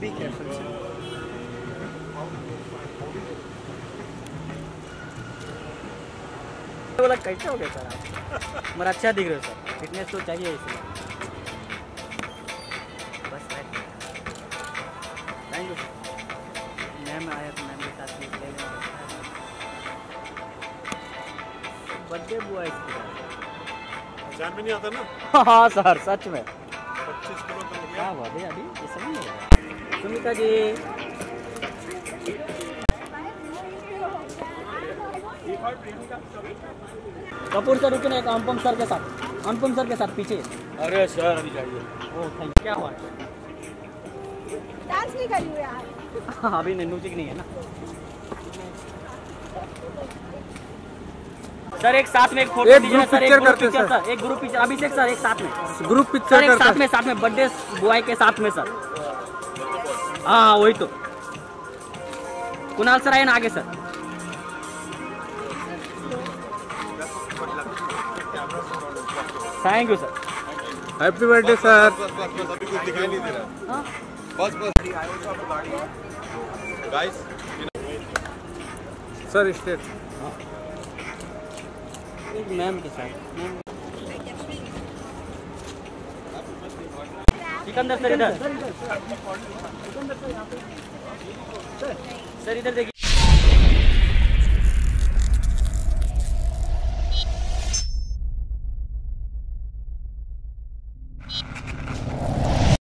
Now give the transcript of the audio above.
Be careful sir बोला कैसे हो गया सर आप? मगर अच्छा दिख रहे हो सर। फिटनेस तो चाहिए इसलिए बस थैंक यू मैम आया तो मैम के साथ में बर्थडे बुआ इसका पहचान में नहीं आता ना? हाँ सर सच में। पच्चीस किलो तो क्या हुआ है अभी? है सुनीता जी। कपूर सर रुके ना एक अनुपम सर के साथ अनुपम सर के साथ पीछे। अरे सर अभी जाइए। ओ थैंक क्या हुआ? डांस नहीं करी यार। हाँ, अभी नहीं म्यूज़िक नहीं है ना। सर एक साथ में एक फ़ोटो एक दीजिए ना, सर एक ग्रुप करते पिक्चर सर। सर एक ग्रुप पिक्चर अभिषेक सर एक साथ में। ग्रुप सर पिक्चर एक साथ में साथ में बर्थडे बॉय के साथ में सर। हाँ हाँ, वही तो। कुणाल सर आए ना आगे sir. Thank you sir happy birthday sir बस बस गाइस सर स्टेट मैम के साथ। मैम सिकंदर सर इधर। सर इधर देखिए।